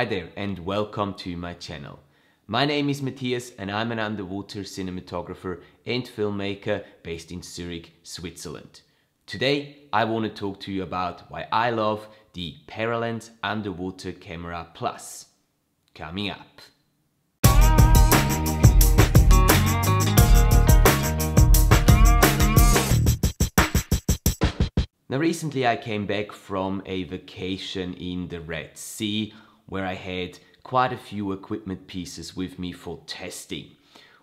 Hi there and welcome to my channel. My name is Matthias and I'm an underwater cinematographer and filmmaker based in Zurich, Switzerland. Today I want to talk to you about why I love the Paralenz Underwater Camera Plus. Coming up. Now recently I came back from a vacation in the Red Sea where I had quite a few equipment pieces with me for testing.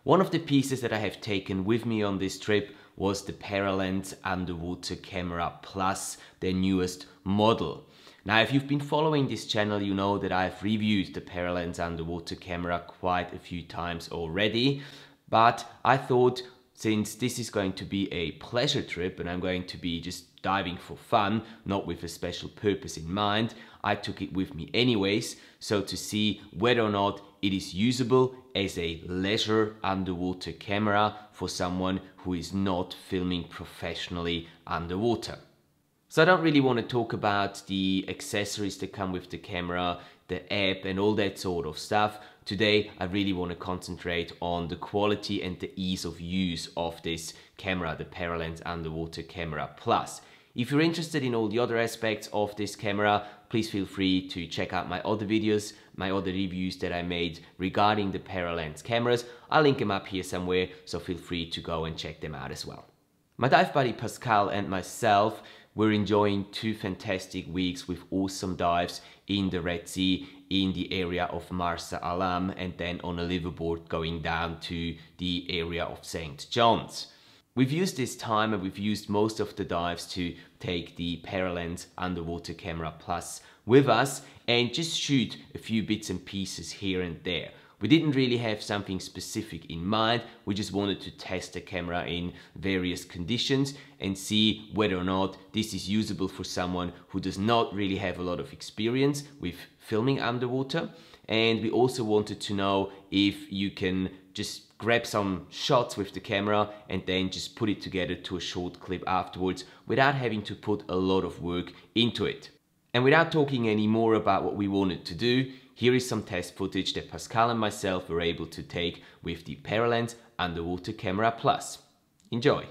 One of the pieces that I have taken with me on this trip was the Paralenz Underwater Camera Plus, their newest model. Now if you've been following this channel you know that I've reviewed the Paralenz Underwater Camera quite a few times already but I thought since this is going to be a pleasure trip and I'm going to be just diving for fun, not with a special purpose in mind, I took it with me anyways, so to see whether or not it is usable as a leisure underwater camera for someone who is not filming professionally underwater. So I don't really want to talk about the accessories that come with the camera, the app and all that sort of stuff. Today I really want to concentrate on the quality and the ease of use of this camera, the Paralenz Underwater Camera Plus. If you're interested in all the other aspects of this camera, please feel free to check out my other videos, my other reviews that I made regarding the Paralenz cameras. I'll link them up here somewhere, so feel free to go and check them out as well. My dive buddy Pascal and myself we're enjoying two fantastic weeks with awesome dives in the Red Sea in the area of Marsa Alam and then on a liveaboard going down to the area of St. John's. We've used this time and we've used most of the dives to take the Paralenz Underwater Camera Plus with us and just shoot a few bits and pieces here and there. We didn't really have something specific in mind, we just wanted to test the camera in various conditions and see whether or not this is usable for someone who does not really have a lot of experience with filming underwater. And we also wanted to know if you can just grab some shots with the camera and then just put it together to a short clip afterwards without having to put a lot of work into it. And without talking any more about what we wanted to do, here is some test footage that Pascal and myself were able to take with the Paralenz Underwater Camera Plus. Enjoy!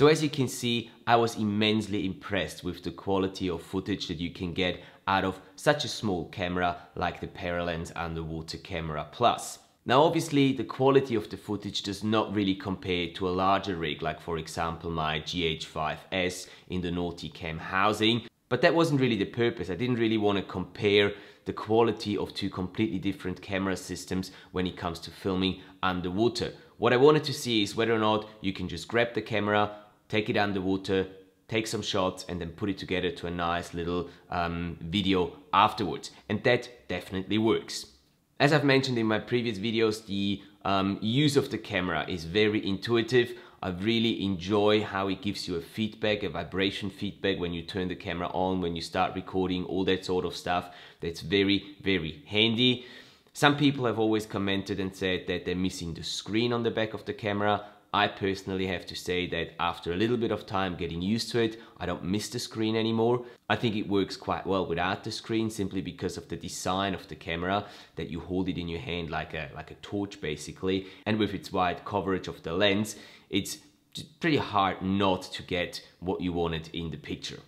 So as you can see, I was immensely impressed with the quality of footage that you can get out of such a small camera like the Paralenz Underwater Camera Plus. Now obviously the quality of the footage does not really compare to a larger rig like for example my GH5S in the Nauticam housing but that wasn't really the purpose. I didn't really want to compare the quality of two completely different camera systems when it comes to filming underwater. What I wanted to see is whether or not you can just grab the camera, take it underwater, take some shots and then put it together to a nice little um, video afterwards. And that definitely works. As I've mentioned in my previous videos, the um, use of the camera is very intuitive. I really enjoy how it gives you a feedback, a vibration feedback when you turn the camera on, when you start recording, all that sort of stuff. That's very, very handy. Some people have always commented and said that they're missing the screen on the back of the camera. I personally have to say that after a little bit of time getting used to it, I don't miss the screen anymore. I think it works quite well without the screen simply because of the design of the camera that you hold it in your hand like a, like a torch basically. And with its wide coverage of the lens, it's pretty hard not to get what you wanted in the picture.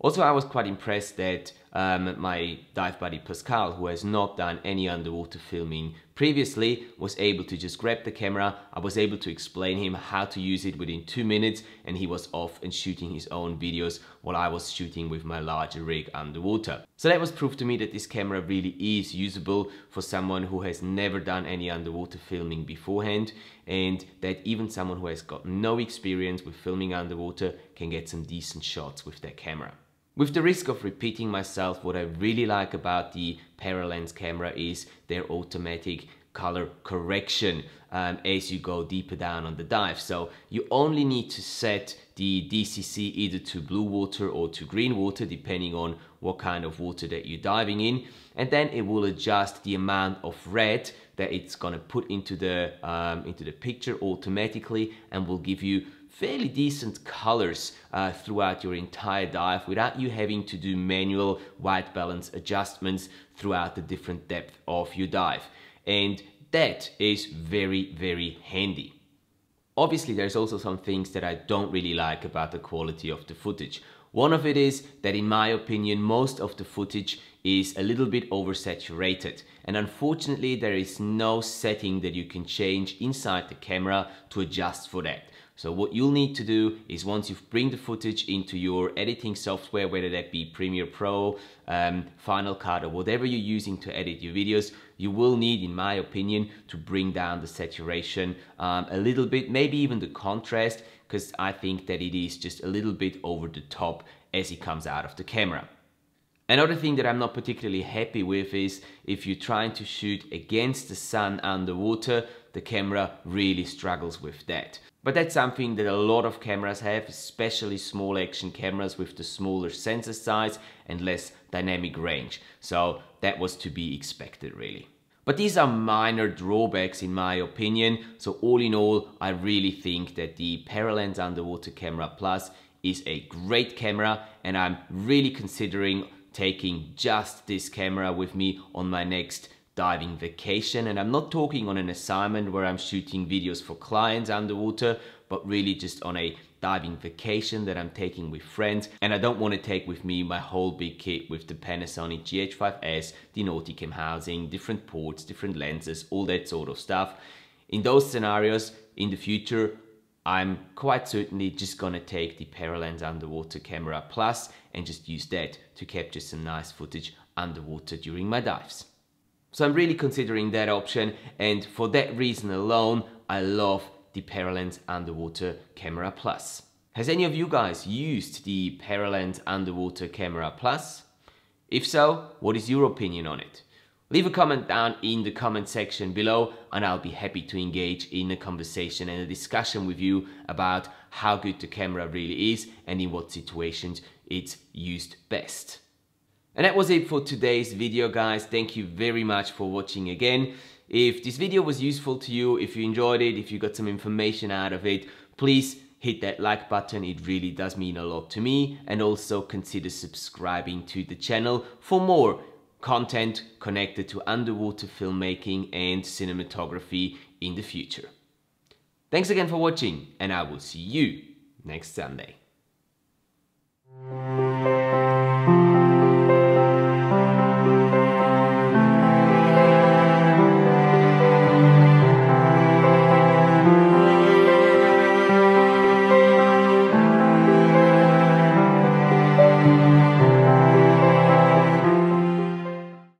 Also, I was quite impressed that um, my dive buddy Pascal, who has not done any underwater filming previously, was able to just grab the camera. I was able to explain him how to use it within two minutes and he was off and shooting his own videos while I was shooting with my larger rig underwater. So that was proof to me that this camera really is usable for someone who has never done any underwater filming beforehand and that even someone who has got no experience with filming underwater can get some decent shots with their camera. With the risk of repeating myself, what I really like about the Paralenz camera is their automatic color correction um, as you go deeper down on the dive. So you only need to set the DCC either to blue water or to green water depending on what kind of water that you're diving in and then it will adjust the amount of red that it's gonna put into the um, into the picture automatically and will give you fairly decent colors uh, throughout your entire dive without you having to do manual white balance adjustments throughout the different depth of your dive. And that is very, very handy. Obviously, there's also some things that I don't really like about the quality of the footage. One of it is that in my opinion, most of the footage is a little bit oversaturated. And unfortunately, there is no setting that you can change inside the camera to adjust for that. So what you'll need to do is once you've bring the footage into your editing software, whether that be Premiere Pro, um, Final Cut or whatever you're using to edit your videos, you will need, in my opinion, to bring down the saturation um, a little bit, maybe even the contrast, because I think that it is just a little bit over the top as it comes out of the camera. Another thing that I'm not particularly happy with is if you're trying to shoot against the sun underwater, the camera really struggles with that. But that's something that a lot of cameras have, especially small action cameras with the smaller sensor size and less dynamic range. So that was to be expected really. But these are minor drawbacks in my opinion. So all in all, I really think that the Paralenz Underwater Camera Plus is a great camera and I'm really considering taking just this camera with me on my next diving vacation. And I'm not talking on an assignment where I'm shooting videos for clients underwater, but really just on a diving vacation that I'm taking with friends. And I don't want to take with me my whole big kit with the Panasonic GH5S, the Nauticam housing, different ports, different lenses, all that sort of stuff. In those scenarios, in the future, I'm quite certainly just gonna take the Paralenz Underwater Camera Plus and just use that to capture some nice footage underwater during my dives. So I'm really considering that option and for that reason alone, I love the Paralenz Underwater Camera Plus. Has any of you guys used the Paralenz Underwater Camera Plus? If so, what is your opinion on it? Leave a comment down in the comment section below and I'll be happy to engage in a conversation and a discussion with you about how good the camera really is and in what situations it's used best. And that was it for today's video guys. Thank you very much for watching again. If this video was useful to you, if you enjoyed it, if you got some information out of it, please hit that like button. It really does mean a lot to me. And also consider subscribing to the channel for more content connected to underwater filmmaking and cinematography in the future. Thanks again for watching and I will see you next Sunday.